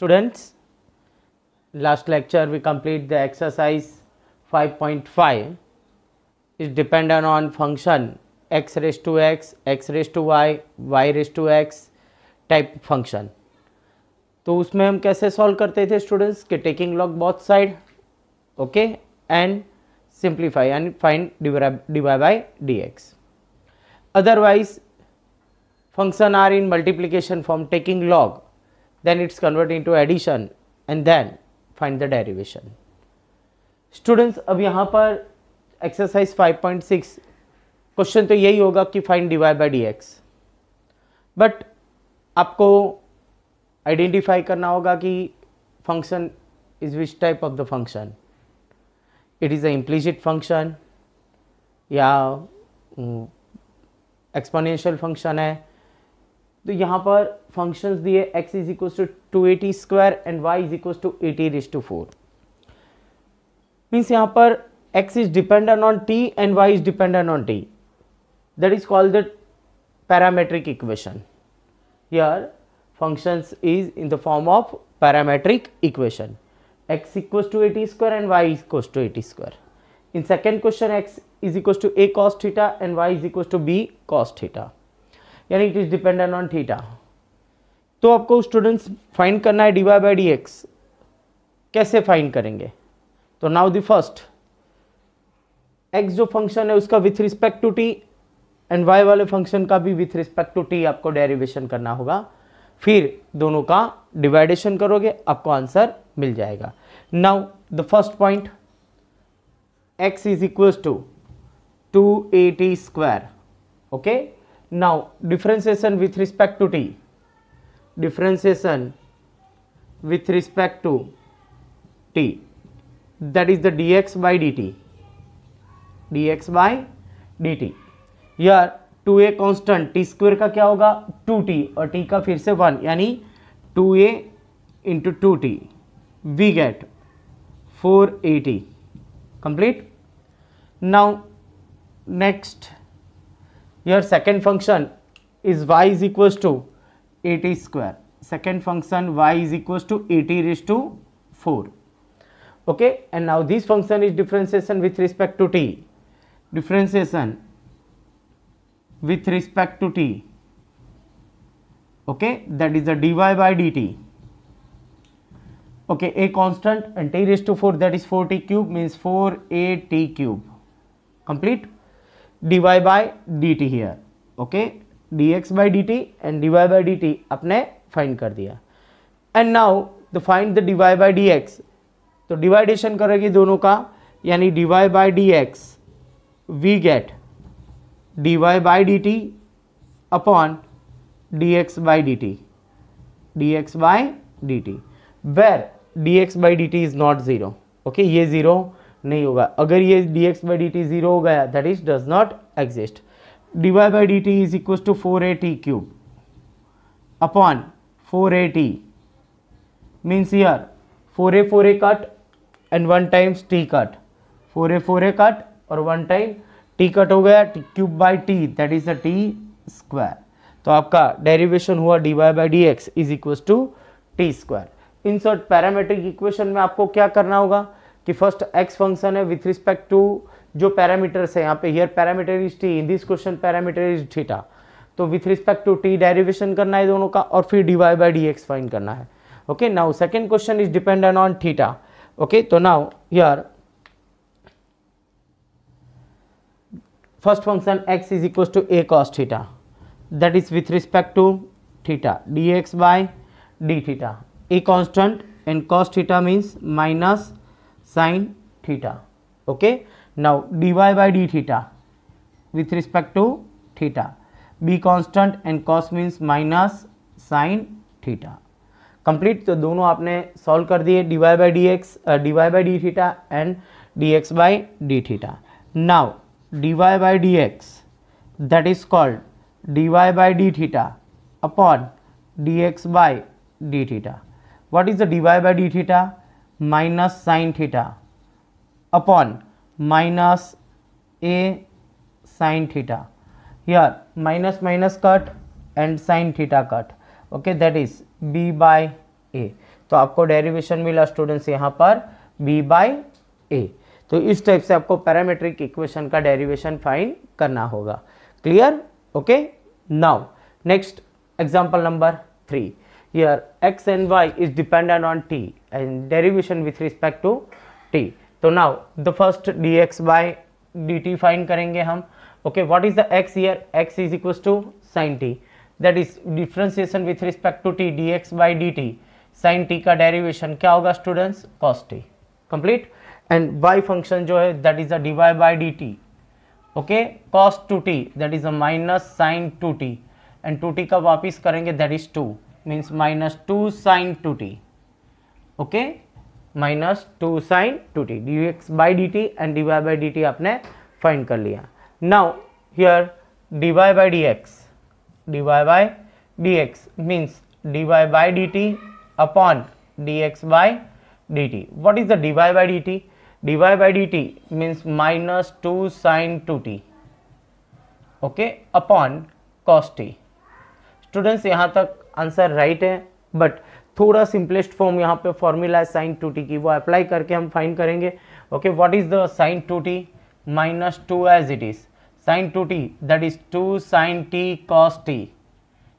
Students, last lecture we complete the exercise 5.5 is dependent on function x raised to x, x raised to y, y raised to x type function तो उसमें हम कैसे solve करते थे students के taking log both side okay and simplify and find dy by x otherwise function are in multiplication form taking log then it's converted into addition and then find the derivation. Students अब यहाँ पर exercise 5.6 question तो यही होगा कि divide by d x but आपको identify करना होगा कि function is which type of the function it is a implicit function या एक्सपोनेंशियल फ़ंक्शन है। तो यहाँ पर फ़ंक्शंस दिए x is equal to two at square and y is equal to at raise to four means यहाँ पर x is dependent on t and y is dependent on t. That is called the parametric equation यार functions is in the form of parametric equation x equal to at square and y equal to at square in second question x is equal to a cos theta and y is equal to b cos theta यानी it is dependent on theta तो आपको students find करना है d y by d x कैसे find करेंगे? तो now the first x जो function है उसका with respect to t and y वाले फ़ंक्शन का भी विथ रिस्पेक्ट टू टी आपको डेरिवेशन करना होगा। फिर दोनों का डिवाइडेशन करोगे, आपको आंसर मिल जाएगा। Now the first point x is equals to 2at square. Okay? Now differentiation with respect to t differentiation with respect to t that is the dx by dt dx by dt here 2a constant t square का क्या होगा 2t और t का फिर से 1 यानी 2a into two t we get 480 complete now next your second function is y is equals to 80 square. Second function y is equals to 80 raised to 4 okay and now this function is differentiation with respect to t. Differentiation with respect to t. Okay that is the dy by dt. Okay a constant and t raised to 4 that is 4t cube means 4at cube. Complete dy by dt here okay dx by dt and dy by dt अपने find कर दिया and now the find the dy by dx तो डिवाइडेशन करेंगे दोनों का यानी dy by dx we get dy by dt upon dx by dt dx by dt where dx by dt is not zero okay ये zero नहीं होगा। अगर ये dx डी टी ज़ीरो हो गया that is does not exist d y by d t is equal to four a t cube upon four a t means here four a four a cut and one times t cut four a four a cut और one time t cut हो गया t cube by t that is a t square तो आपका derivation हुआ d y by d x is equal to t square in short parametric equation में आपको क्या करना होगा? कि फ़र्स्ट एक्स फ़ंक्शन है विथ रिस्पेक्ट टू जो पैरामीटर्स है, यहाँ पे here parameter is t in this question parameter is theta तो with respect to t derivation करना है दोनों का और फिर d y by d x find करना है। Okay now second question is dependent on theta okay तो now here first function x is equals to a cos theta. That is with respect to theta, dx by d theta. A constant and cos theta means minus sin theta okay now dy by d theta with respect to theta b constant and cos means minus sin theta complete तो दोनों आपने solve कर दिए d y by d x d y by d theta and d x by d theta now dy by dx that is called dy by d theta upon dx by d theta. What is the dy by d theta? Minus sine theta upon minus a sine theta. Here minus minus cut and sine theta cut okay that is b by a तो आपको derivation मिला students यहाँ पर B by a तो इस type से आपको parametric equation का डेरिवेशन फाइंड करना होगा. Clear okay now next example number three here x and y is dependent on t and derivation with respect to t so now the first dx by dt find करेंगे हम okay what is the x here x is equals to sin t that is differentiation with respect to t dx by dt sin t का derivation क्या होगा students cos t complete and y function जो है that is a dy by dt okay cos 2t that is a minus sin 2t and 2t का वापिस करेंगे that is 2 means minus 2 sin 2t okay minus 2 sin 2t dx by dt and dy by dt आपने find कर लिया now here dy by dx dy by dx means dy by dt upon dx by dt what is the dy by dt dy by dt means minus 2 sin 2t okay upon cos t students यहाँ तक answer right है but थोड़ा simplest form यहाँ पे formula है sign two T की। वो apply करके हम फाइंड करेंगे। Okay what is the sine two t? Minus two as it is sine two t that is two sine t cos t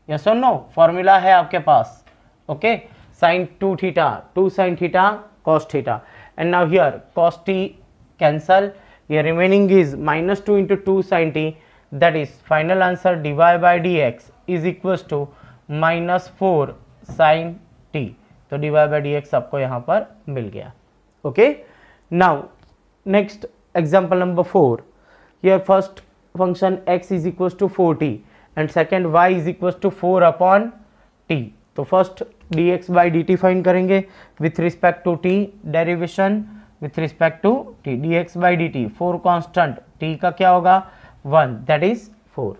yes और no formula है आपके पास। Okay sine two theta two sine theta cos theta. And now here cos t cancel ये remaining is minus two into two sine t that is final answer d y by d x is equal to minus four sine t तो d y by d x आपको यहाँ पर मिल गया। Okay? Now next example number four here first function x is equal to four t and second y is equal to four upon t तो first d x by d t find करेंगे with respect to t derivation with respect to t dx by d t four constant t का क्या होगा? One that is four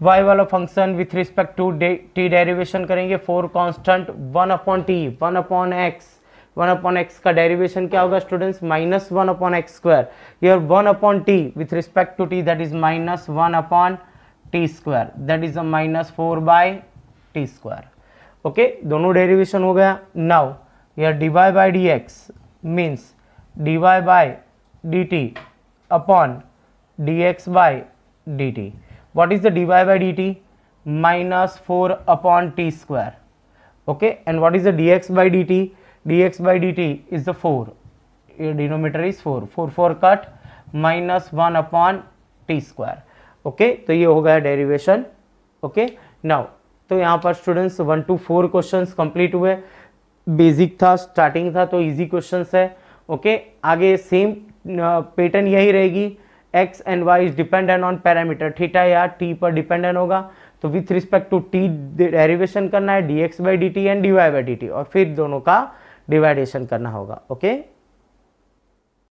y वाला function with respect to t derivation करेंगे. Four constant one upon t one upon x one upon x का derivation क्या होगा students minus one upon x square your one upon t with respect to t that is minus one upon t square that is a minus four by t square okay दोनों derivation हो गया. Now your d y by d x means d y by d t upon d x by d t what is the d y by d t minus four upon t square okay and what is the d x by d t d x by d t is the four ये denominator is four four four cut minus one upon t square okay तो ये हो गया derivation okay now तो यहाँ पर students one two four question complete हुए. Basic था स्टार्टिंग था तो ईजी क्वेश्चन है. ओके आगे सेम पैटर्न यही रहेगी. X and y is dependent on parameter theta या टी पर डिपेंडेंट होगा। तो with respect to t derivation करना है d x by d t and d y by d t और फिर दोनों का डिवाइडेशन करना होगा। Okay okay?